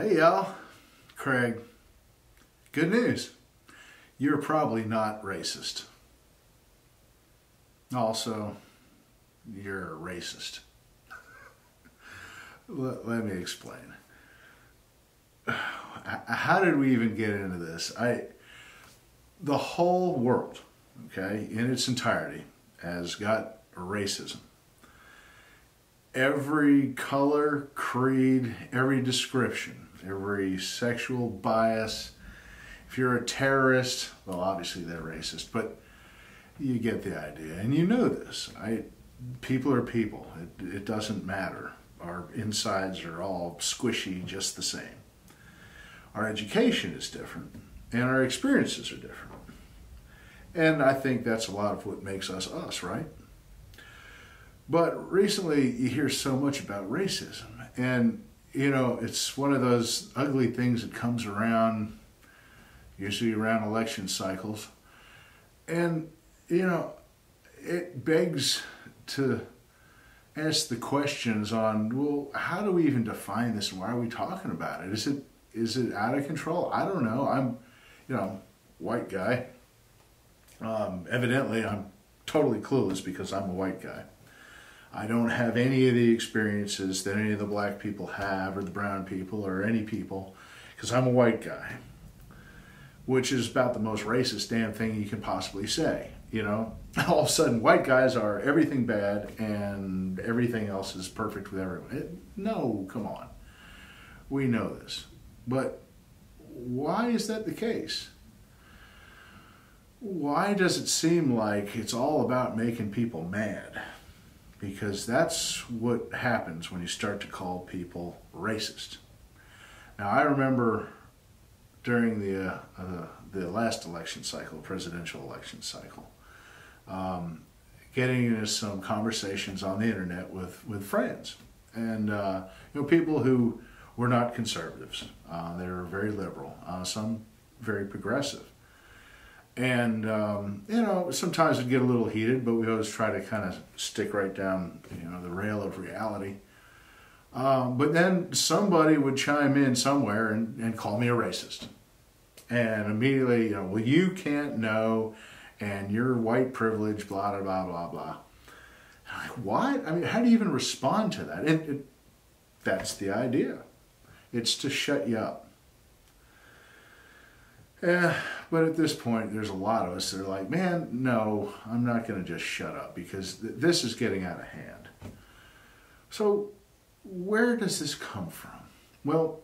Hey y'all, Craig. Good news. You're probably not racist. Also, you're racist. let, let me explain. How did we even get into this? I the whole world, okay, in its entirety has got racism every color, creed, every description, every sexual bias. If you're a terrorist, well, obviously they're racist, but you get the idea. And you know this. I, people are people. It, it doesn't matter. Our insides are all squishy just the same. Our education is different, and our experiences are different. And I think that's a lot of what makes us us, right? But recently, you hear so much about racism, and you know, it's one of those ugly things that comes around, usually around election cycles, and you know, it begs to ask the questions on well, how do we even define this, why are we talking about it? Is it is it out of control? I don't know. I'm, you know, white guy. Um, evidently, I'm totally clueless because I'm a white guy. I don't have any of the experiences that any of the black people have, or the brown people, or any people, because I'm a white guy, which is about the most racist damn thing you can possibly say. You know, all of a sudden, white guys are everything bad and everything else is perfect with everyone. It, no, come on. We know this. But why is that the case? Why does it seem like it's all about making people mad? Because that's what happens when you start to call people racist. Now, I remember during the uh, uh, the last election cycle, presidential election cycle, um, getting into some conversations on the internet with with friends and uh, you know people who were not conservatives. Uh, they were very liberal, uh, some very progressive. And, um, you know, sometimes it'd get a little heated, but we always try to kind of stick right down, you know, the rail of reality. Um, but then somebody would chime in somewhere and, and call me a racist. And immediately, you know, well, you can't know, and you're white privilege, blah, blah, blah, blah, blah. I'm like, what? I mean, how do you even respond to that? And it, that's the idea. It's to shut you up. Yeah, but at this point, there's a lot of us that are like, man, no, I'm not going to just shut up because th this is getting out of hand. So, where does this come from? Well,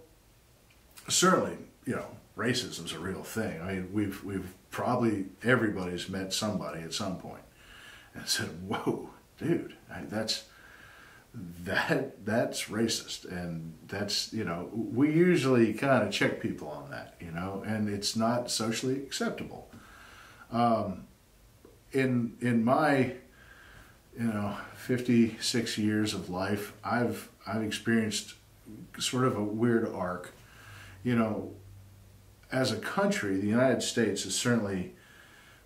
certainly, you know, racism's a real thing. I mean, we've we've probably everybody's met somebody at some point and said, "Whoa, dude, that's." That that's racist. And that's you know we usually kind of check people on that you know and it's not socially acceptable. Um, in in my you know 56 years of life i've i've experienced sort of a weird arc. You know as a country the united states has certainly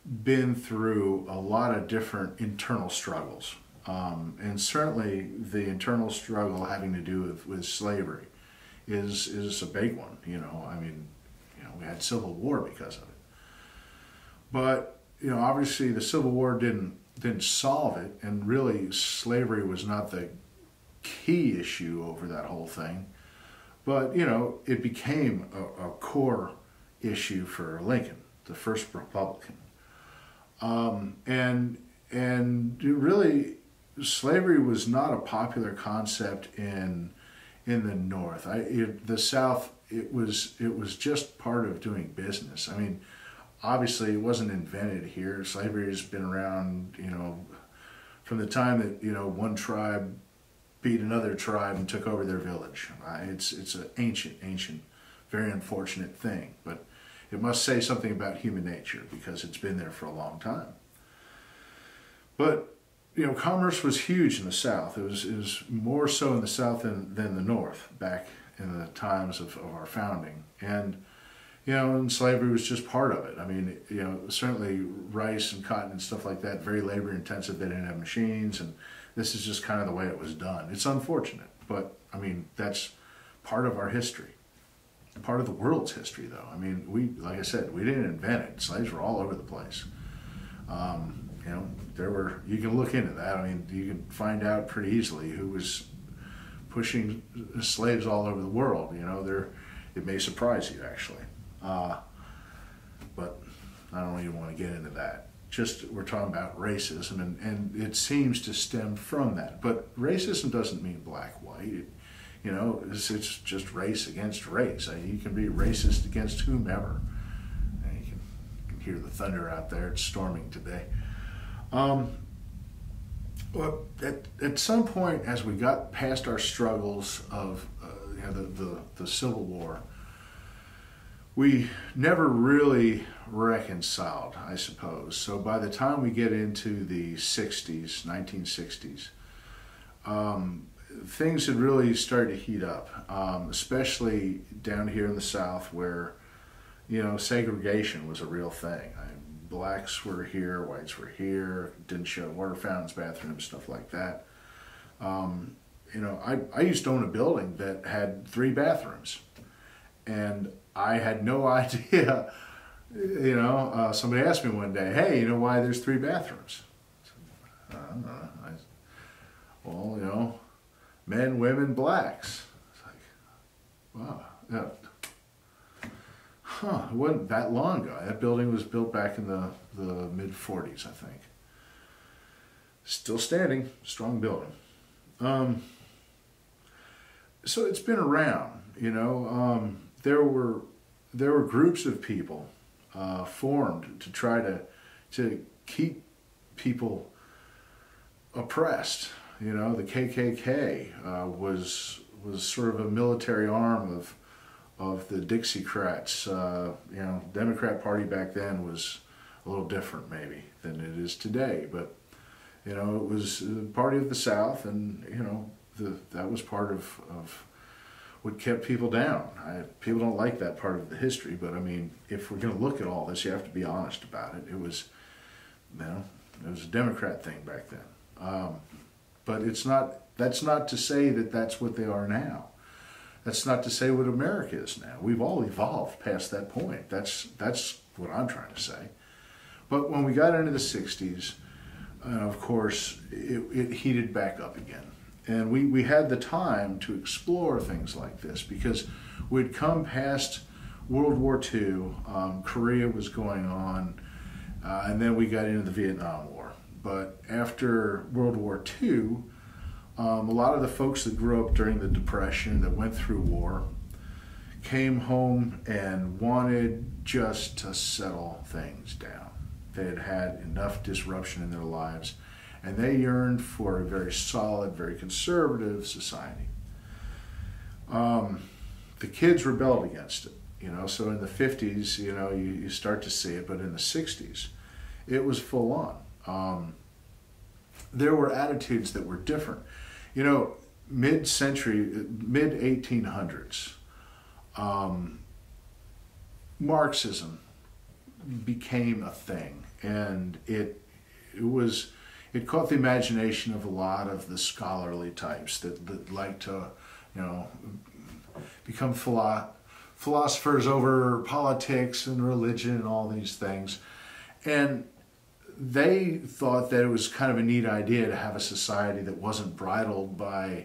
been through a lot of different internal struggles um, and certainly the internal struggle having to do with, with slavery is, is a big one. You know, I mean, you know, we had civil war because of it. But, you know, obviously the Civil War didn't, didn't solve it, and really slavery was not the key issue over that whole thing. But, you know, it became a, a core issue for Lincoln, the first Republican. Um, and and really slavery was not a popular concept in in the North. I, it, the South, it was it was just part of doing business. I mean, obviously, it wasn't invented here. Slavery has been around, you know, from the time that you know one tribe beat another tribe and took over their village. Uh, it's it's an ancient, ancient, very unfortunate thing, but it must say something about human nature because it's been there for a long time. But you know, commerce was huge in the South. It was, it was more so in the South than, than the North back in the times of, of our founding. And, you know, and slavery was just part of it. I mean, you know, certainly rice and cotton and stuff like that, very labor intensive. They didn't have machines, and this is just kind of the way it was done. It's unfortunate, but I mean, that's part of our history. part of the world's history, though. I mean, we, like I said, we didn't invent it. Slaves were all over the place. Um, you know, there were. You can look into that. I mean, you can find out pretty easily who was pushing slaves all over the world. You know, there. It may surprise you actually, uh, but I don't even want to get into that. Just we're talking about racism, and, and it seems to stem from that. But racism doesn't mean black white. It, you know, it's, it's just race against race. I mean, you can be racist against whomever. And you can, you can hear the thunder out there. It's storming today. Um, well, at, at some point, as we got past our struggles of uh, the, the, the Civil War, we never really reconciled, I suppose. So by the time we get into the 60s, 1960s, um, things had really started to heat up, um, especially down here in the South where, you know, segregation was a real thing. I, blacks were here, whites were here, didn't show water fountains, bathrooms, stuff like that. Um, you know, I, I used to own a building that had three bathrooms, and I had no idea. You know, uh, somebody asked me one day, "Hey, you know why there's three bathrooms?" I, said, I, well, you know, men, women, blacks. It's like, wow, yeah. Huh, it wasn't that long ago. That building was built back in the, the mid 40s, I think. Still standing, strong building. Um, so it's been around, you know. Um, there were there were groups of people uh, formed to try to to keep people oppressed you know, the KKK uh, was was sort of a military arm of of the Dixiecrats. Uh, you know, Democrat Party back then was a little different maybe than it is today, but you know, it was the party of the South, and you know, the, that was part of, of what kept people down. I, people don't like that part of the history, but I mean, if we're going to look at all this, you have to be honest about it. It was, you know, it was a Democrat thing back then. Um, but it's not, that's not to say that that's what they are now. That's not to say what America is now. We've all evolved past that point. That's, that's what I'm trying to say. But when we got into the 60s, uh, of course, it, it heated back up again. And we, we had the time to explore things like this because we'd come past World War II, um, Korea was going on, uh, and then we got into the Vietnam War. But after World War II, um, a lot of the folks that grew up during the Depression, that went through war, came home and wanted just to settle things down. They had had enough disruption in their lives, and they yearned for a very solid, very conservative society. Um, the kids rebelled against it, you know. So in the 50s, you know, you, you start to see it, but in the 60s, it was full on um, there were attitudes that were different. You know, mid century, mid 1800s, um, Marxism became a thing, and it, it was it caught the imagination of a lot of the scholarly types that, that like to, you know, become philo- philosophers over politics and religion and all these things. And they thought that it was kind of a neat idea to have a society that wasn't bridled by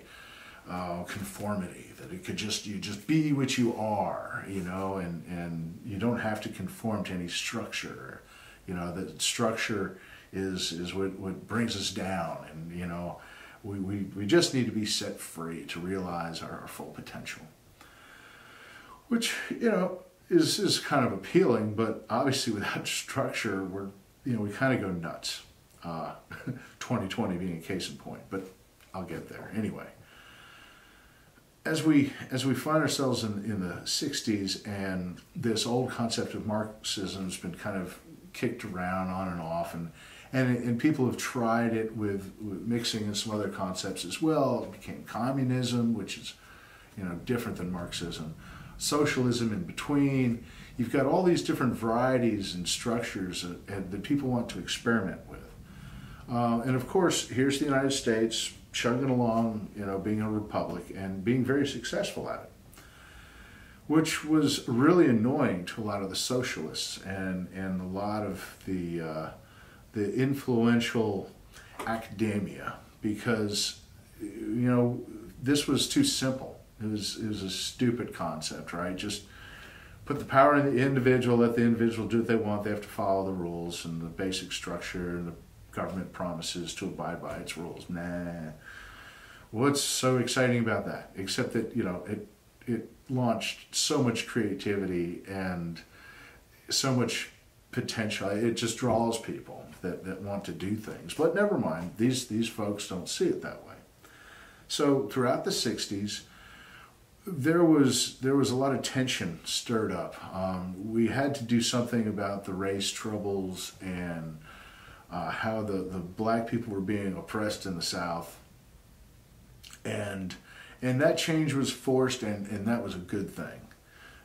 uh, conformity that it could just you just be what you are you know and and you don't have to conform to any structure. You know that structure is is what, what brings us down and you know we, we, we just need to be set free to realize our, our full potential. Which you know is is kind of appealing but obviously without structure we're you know, we kind of go nuts. Uh, 2020 being a case in point, but I'll get there anyway. As we as we find ourselves in, in the 60s and this old concept of Marxism has been kind of kicked around on and off and and, and people have tried it with, with mixing in some other concepts as well. It became communism, which is you know different than Marxism, socialism in between you've got all these different varieties and structures that, that people want to experiment with. Uh, and of course, here's the United States chugging along, you know, being a republic and being very successful at it. which was really annoying to a lot of the socialists and, and a lot of the, uh, the influential academia because, you know, this was too simple. It was, it was a stupid concept, right? Just put the power in the individual, let the individual do what they want. They have to follow the rules and the basic structure and the government promises to abide by its rules. Nah. What's so exciting about that? Except that, you know, it, it launched so much creativity and so much potential. It just draws people that, that want to do things. But never mind, these, these folks don't see it that way. So throughout the 60s, there was there was a lot of tension stirred up. Um, we had to do something about the race troubles and uh, how the, the black people were being oppressed in the South, and and that change was forced, and, and that was a good thing.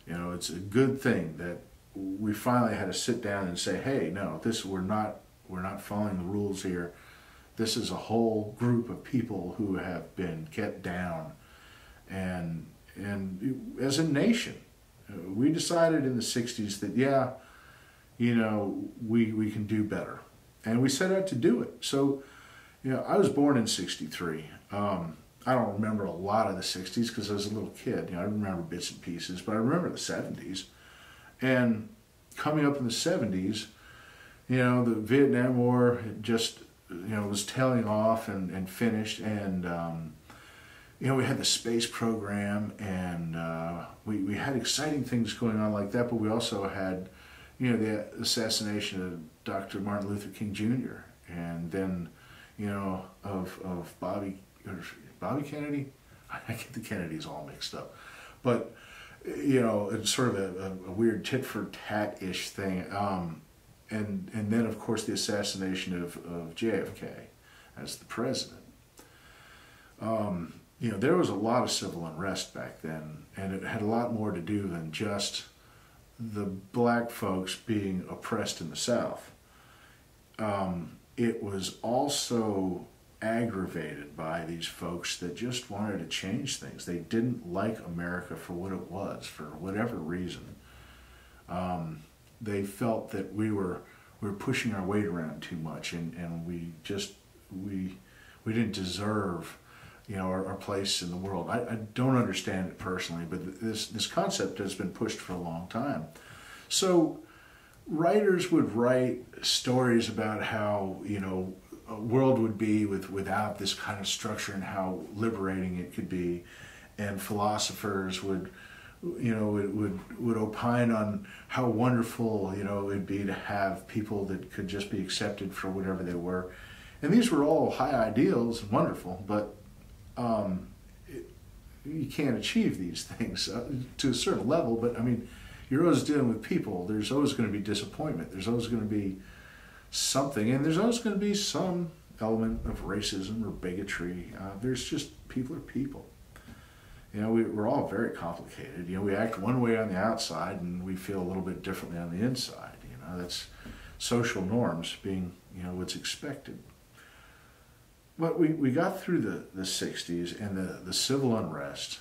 You know, it's a good thing that we finally had to sit down and say, hey, no, this we're not we're not following the rules here. This is a whole group of people who have been kept down, and and as a nation, uh, we decided in the 60s that, yeah, you know, we, we can do better. And we set out to do it. So, you know, I was born in 63. Um, I don't remember a lot of the 60s because I was a little kid. You know, I remember bits and pieces, but I remember the 70s. And coming up in the 70s, you know, the Vietnam War just, you know, was tailing off and, and finished. And, um, you know, we had the space program and uh, we, we had exciting things going on like that, but we also had, you know, the assassination of Dr. Martin Luther King Jr. and then, you know, of, of Bobby, Bobby Kennedy? I get the Kennedys all mixed up. But, you know, it's sort of a, a weird tit for tat-ish thing. Um, and, and then, of course, the assassination of, of JFK as the president. Um, you know, there was a lot of civil unrest back then, and it had a lot more to do than just the black folks being oppressed in the South. Um, it was also aggravated by these folks that just wanted to change things. They didn't like America for what it was, for whatever reason. Um, they felt that we were we were pushing our weight around too much, and, and we just we we didn't deserve you know, our, our, place in the world. I, I, don't understand it personally, but this, this concept has been pushed for a long time. So writers would write stories about how, you know, a world would be with, without this kind of structure and how liberating it could be. And philosophers would, you know, would, would, would opine on how wonderful, you know, it'd be to have people that could just be accepted for whatever they were. And these were all high ideals wonderful, but um, it, you can't achieve these things uh, to a certain level, but I mean, you're always dealing with people. There's always going to be disappointment. There's always going to be something, and there's always going to be some element of racism or bigotry. Uh, there's just people are people. You know, we, we're all very complicated. You know, we act one way on the outside, and we feel a little bit differently on the inside. You know, that's social norms being, you know, what's expected. But we, we got through the, the 60s and the, the civil unrest.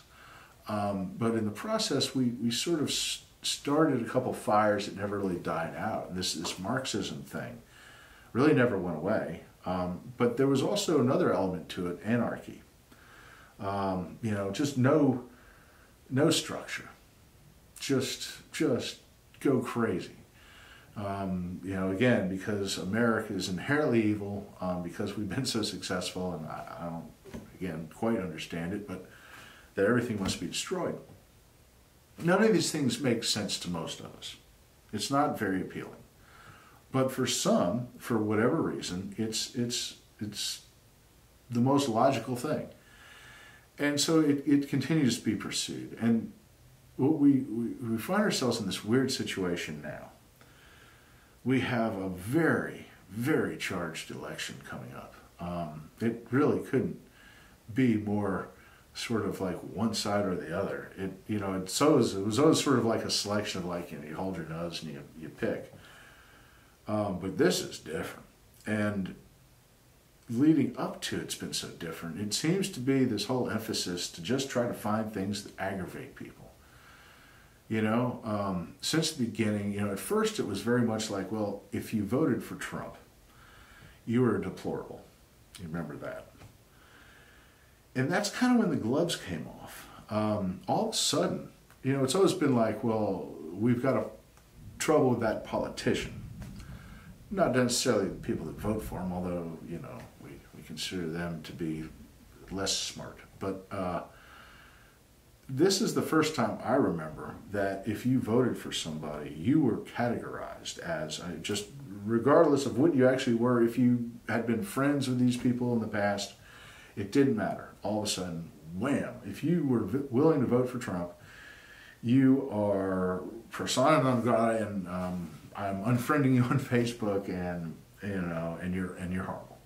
Um, but in the process, we, we sort of started a couple fires that never really died out. This, this Marxism thing really never went away. Um, but there was also another element to it, anarchy. Um, you know, just no, no structure. Just, just go crazy. Um, you know, again, because America is inherently evil, um, because we've been so successful, and I, I, don't, again, quite understand it, but that everything must be destroyed. None of these things make sense to most of us. It's not very appealing. But for some, for whatever reason, it's, it's, it's the most logical thing. And so it, it continues to be pursued. And we, we, we find ourselves in this weird situation now we have a very, very charged election coming up. Um, it really couldn't be more sort of like one side or the other. It you know it so it was always sort of like a selection of like you know you hold your nose and you you pick. Um, but this is different, and leading up to it's been so different. It seems to be this whole emphasis to just try to find things that aggravate people. You know, um, since the beginning, you know, at first it was very much like, well, if you voted for Trump, you were deplorable. You remember that. And that's kind of when the gloves came off. Um, all of a sudden, you know, it's always been like, well, we've got a trouble with that politician. Not necessarily the people that vote for him, although, you know, we, we consider them to be less smart. But uh, this is the first time I remember that if you voted for somebody, you were categorized as just regardless of what you actually were, if you had been friends with these people in the past, it didn't matter. All of a sudden, wham, if you were v- willing to vote for Trump, you are persona non grata, and um, I'm unfriending you on Facebook, and you know, and you're and you're horrible.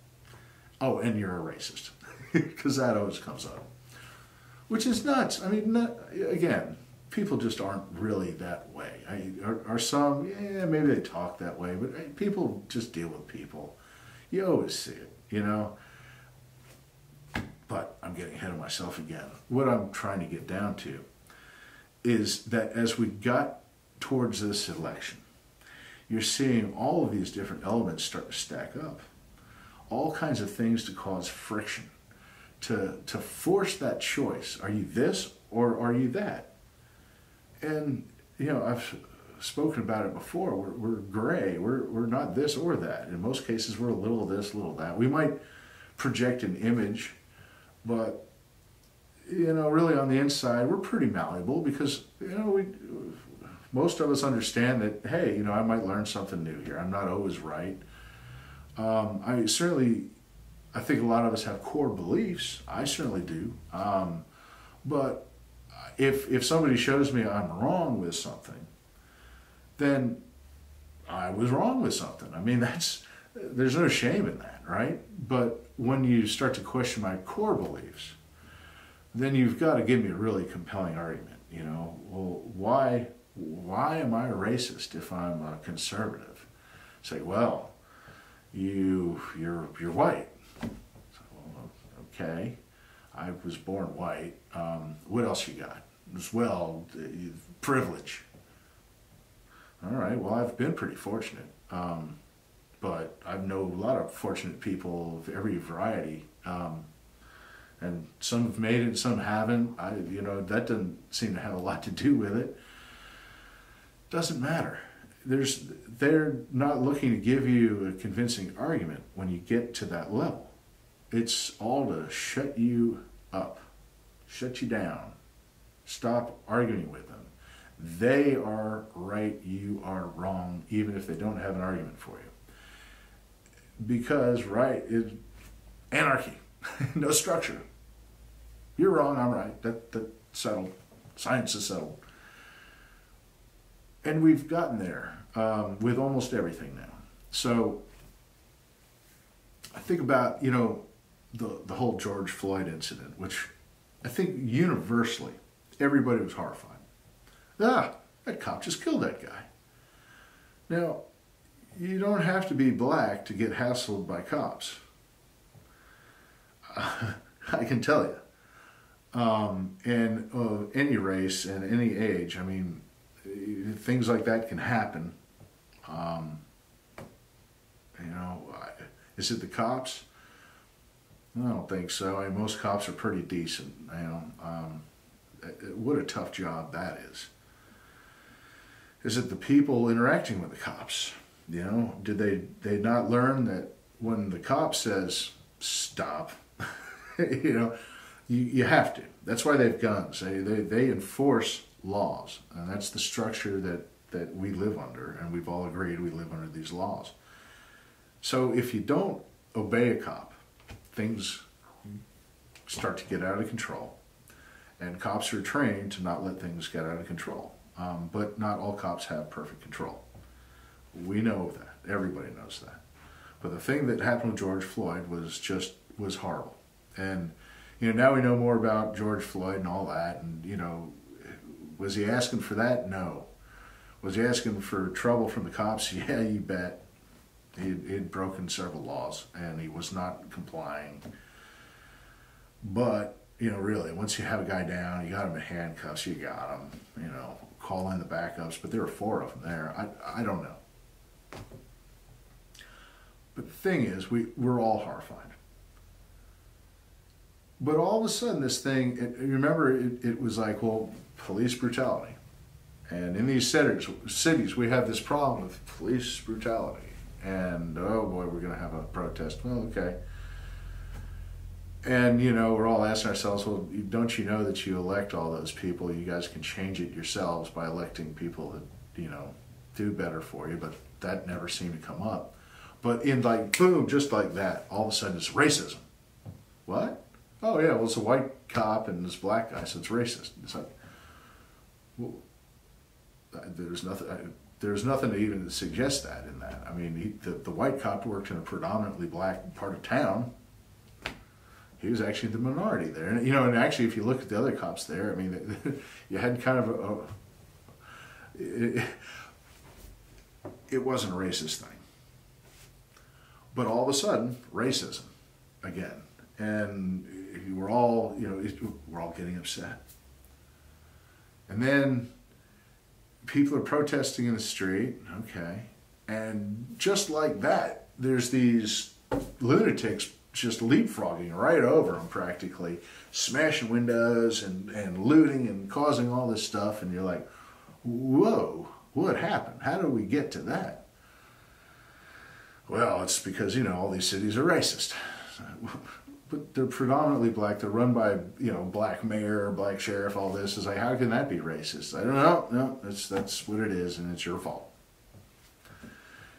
Oh, and you're a racist, because that always comes up, which is nuts. I mean, not, again, people just aren't really that way. I, are, are some, yeah, maybe they talk that way, but hey, people just deal with people. You always see it, you know. But I'm getting ahead of myself again. What I'm trying to get down to is that as we got towards this election, you're seeing all of these different elements start to stack up. All kinds of things to cause friction, to, to force that choice. Are you this or are you that? And, you know, I've spoken about it before. We're, we're gray. We're, we're not this or that. In most cases, we're a little this, a little that. We might project an image, but you know, really on the inside, we're pretty malleable because, you know, we, most of us understand that, hey, you know, I might learn something new here. I'm not always right. Um, I certainly, I think a lot of us have core beliefs. I certainly do. Um, but if, if somebody shows me I'm wrong with something, then I was wrong with something. I mean, that's, there's no shame in that, right? But when you start to question my core beliefs, then you've got to give me a really compelling argument. You know, well, why why am I racist if I'm a conservative? Say, well, you you're you're white. Okay, I was born white. Um, what else you got? As well, privilege. All right. Well, I've been pretty fortunate, um, but I know a lot of fortunate people of every variety. Um, and some have made it, some haven't. I, you know, that doesn't seem to have a lot to do with it. Doesn't matter. There's, they're not looking to give you a convincing argument when you get to that level. It's all to shut you up, shut you down, stop arguing with them. They are right, you are wrong, even if they don't have an argument for you. Because right is anarchy, no structure. You're wrong, I'm right. That that settled. Science is settled. And we've gotten there um, with almost everything now. So I think about, you know, the, the whole George Floyd incident, which I think universally everybody was horrified. Ah, that cop just killed that guy. Now, you don't have to be black to get hassled by cops. Uh, I can tell you um, and of any race and any age. I mean, things like that can happen. Um, you know, is it the cops? I don't think so. I mean, most cops are pretty decent. You know, um, what a tough job that is. Is it the people interacting with the cops? You know, did they they not learn that when the cop says stop, you know, you, you have to. That's why they have guns. They, they, they enforce laws, and that's the structure that, that we live under, and we've all agreed we live under these laws. So if you don't obey a cop, things start to get out of control, and cops are trained to not let things get out of control. Um, but not all cops have perfect control. We know that. Everybody knows that. But the thing that happened with George Floyd was just was horrible, and you know, now we know more about George Floyd and all that. And, you know, was he asking for that? No. Was he asking for trouble from the cops? Yeah, you bet. He had broken several laws and he was not complying. But, you know, really, once you have a guy down, you got him in handcuffs, you got him. You know, of call in the backups, but there were four of them there. I, I don't know. But the thing is, we, we're all horrified. But all of a sudden, this thing, it, remember, it, it was like, well, police brutality. And in these cities, cities, we have this problem with police brutality. And oh boy, we're going to have a protest. Well, okay. And you know, we're all asking ourselves, well, don't you know that you elect all those people? You guys can change it yourselves by electing people that you know do better for you. But that never seemed to come up. But in like boom, just like that, all of a sudden it's racism. What? Oh yeah, well it's a white cop and this black guy, so it's racist. It's like, well, there's nothing. There's nothing to even suggest that in that. I mean, he, the, the white cop worked in a predominantly black part of town he was actually the minority there. And, you know, and actually, if you look at the other cops there, I mean, you had kind of a, a it, it wasn't a racist thing. But all of a sudden, racism again. And we're all, you know, we're all getting upset. And then people are protesting in the street, okay. And just like that, there's these lunatics just leapfrogging right over them practically, smashing windows and, and looting and causing all this stuff. And you're like, whoa, what happened? How did we get to that? Well, it's because, you know, all these cities are racist. But they're predominantly black. They're run by, you know, black mayor, black sheriff, all this. Is like, how can that be racist? I don't know. No, that's, that's what it is, and it's your fault.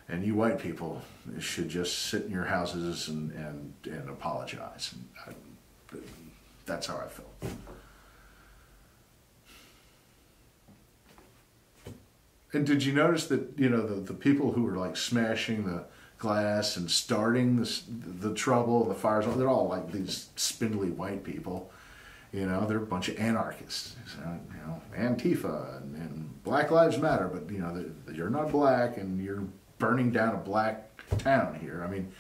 And you white people should just sit in your houses and, and, and apologize. And I, that's how I felt. And did you notice that you know the, the people who were like smashing the glass and starting the the trouble, the fires? They're all like these spindly white people. You know, they're a bunch of anarchists. You know, Antifa and, and Black Lives Matter, but you know, you're not black and you're burning down a black town here. I mean,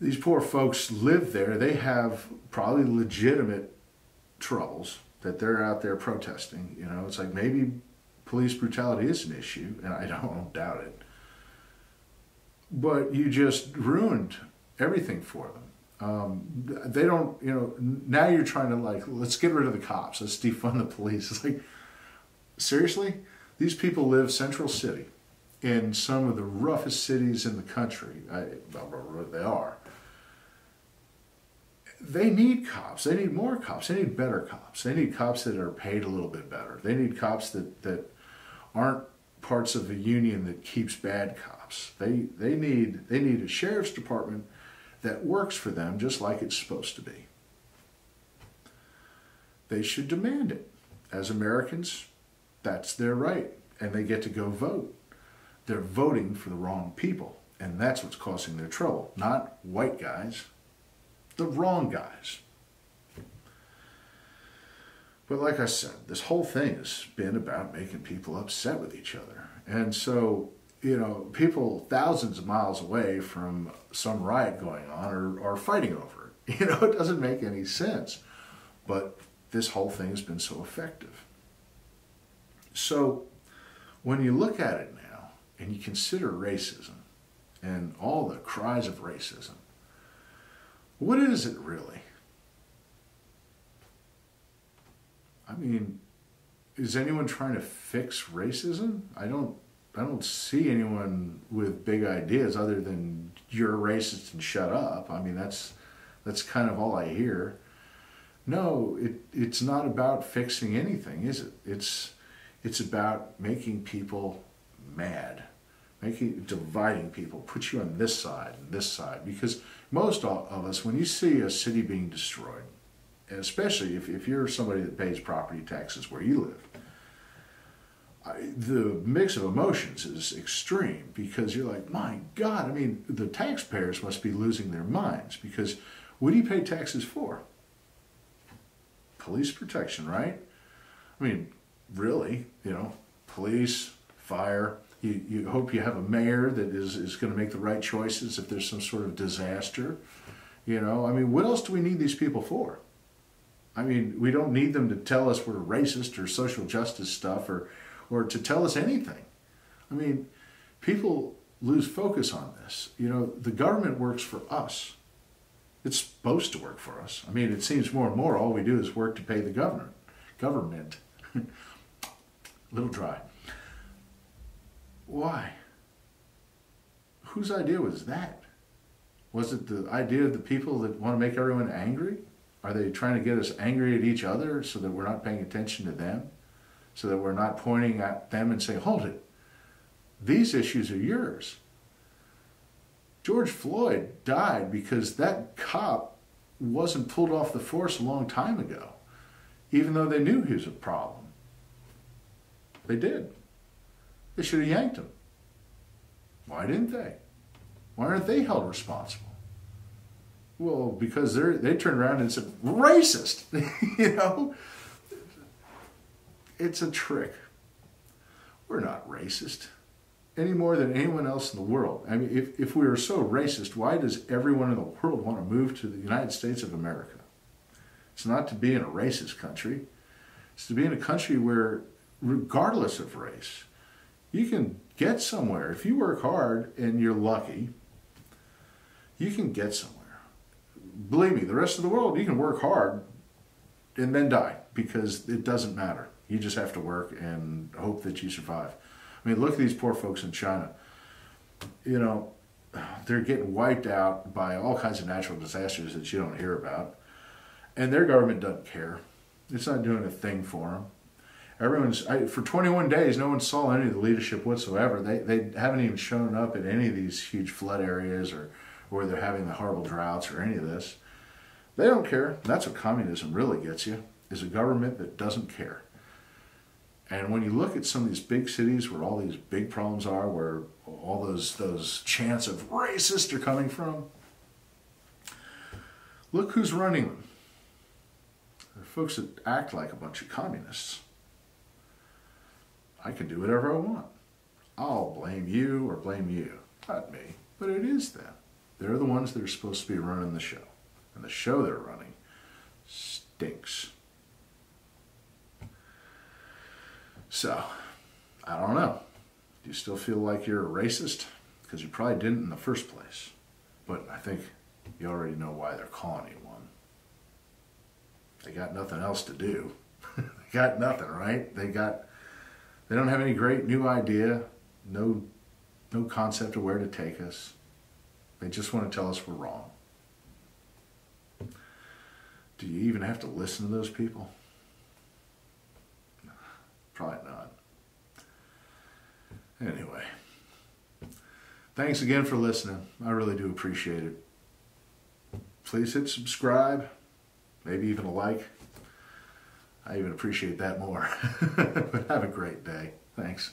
these poor folks live there. They have probably legitimate troubles that they're out there protesting. You know, it's like maybe police brutality is an issue, and I don't doubt it. But you just ruined everything for them. Um, they don't, you know, now you're trying to like, let's get rid of the cops, let's defund the police. It's like, seriously? These people live Central City in some of the roughest cities in the country. I, they are. They need cops. They need more cops. They need better cops. They need cops that are paid a little bit better. They need cops that, that aren't parts of a union that keeps bad cops. They, they, need, they need a sheriff's department that works for them just like it's supposed to be. They should demand it. As Americans, that's their right, and they get to go vote they're voting for the wrong people. And that's what's causing their trouble. Not white guys, the wrong guys. But like I said, this whole thing has been about making people upset with each other. And so, you know, people thousands of miles away from some riot going on are, are fighting over it. You know, it doesn't make any sense. But this whole thing has been so effective. So when you look at it now and you consider racism and all the cries of racism, what is it really? I mean, is anyone trying to fix racism? I don't I don't see anyone with big ideas other than you're racist and shut up. I mean, that's that's kind of all I hear. No, it it's not about fixing anything, is it? It's it's about making people mad, making dividing people, put you on this side and this side. Because most of us, when you see a city being destroyed, and especially if, if you're somebody that pays property taxes where you live, I, the mix of emotions is extreme because you're like, my God, I mean, the taxpayers must be losing their minds because what do you pay taxes for? Police protection, right? I mean, really, you know, police, fire. You, you hope you have a mayor that is, is going to make the right choices if there's some sort of disaster. You know, I mean, what else do we need these people for? I mean, we don't need them to tell us we're racist or social justice stuff or, or to tell us anything. I mean, people lose focus on this. You know, the government works for us. It's supposed to work for us. I mean, it seems more and more all we do is work to pay the government. Government. A little dry. Why? Whose idea was that? Was it the idea of the people that want to make everyone angry? Are they trying to get us angry at each other so that we're not paying attention to them? So that we're not pointing at them and saying, hold it, these issues are yours. George Floyd died because that cop wasn't pulled off the force a long time ago, even though they knew he was a problem. They did. They should have yanked him. Why didn't they? Why aren't they held responsible? Well, because they they turned around and said racist. you know, it's a trick. We're not racist any more than anyone else in the world. I mean, if, if we are so racist, why does everyone in the world want to move to the United States of America? It's not to be in a racist country. It's to be in a country where, regardless of race, you can get somewhere. If you work hard and you're lucky, you can get somewhere. Believe me, the rest of the world, you can work hard and then die because it doesn't matter. You just have to work and hope that you survive. I mean, look at these poor folks in China. You know, they're getting wiped out by all kinds of natural disasters that you don't hear about. And their government doesn't care. It's not doing a thing for them. Everyone's, I, for 21 days, no one saw any of the leadership whatsoever. They, they haven't even shown up in any of these huge flood areas or where they're having the horrible droughts or any of this. They don't care. That's what communism really gets you, is a government that doesn't care. And when you look at some of these big cities where all these big problems are, where all those those chants of racist are coming from, look who's running them. They're folks that act like a bunch of communists. I can do whatever I want. I'll blame you or blame you. Not me, but it is them. They're the ones that are supposed to be running the show. And the show they're running stinks. So, I don't know. Do you still feel like you're a racist? Because you probably didn't in the first place. But I think you already know why they're calling you one. They got nothing else to do. they got nothing, right? They got they don't have any great new idea, no no concept of where to take us. They just want to tell us we're wrong. Do you even have to listen to those people? Probably not. Anyway, thanks again for listening. I really do appreciate it. Please hit subscribe, maybe even a like. I even appreciate that more. but have a great day. Thanks.